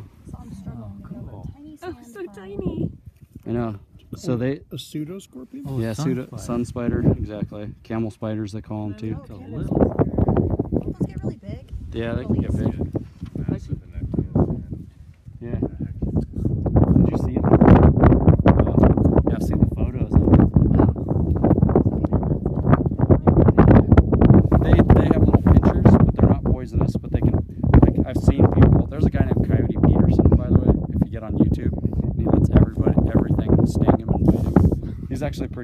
cool. So I'm struggling to get cool. tiny Oh, so tiny. I know. So oh, they, A pseudo scorpion? Oh, yeah, sun pseudo, spider. sun spider, exactly. Camel spiders, they call them too. Oh, So camel little. spider. Don't those get really big? Yeah, they can get big. on YouTube. He lets everybody, everything sting him and bite him. He's actually pretty.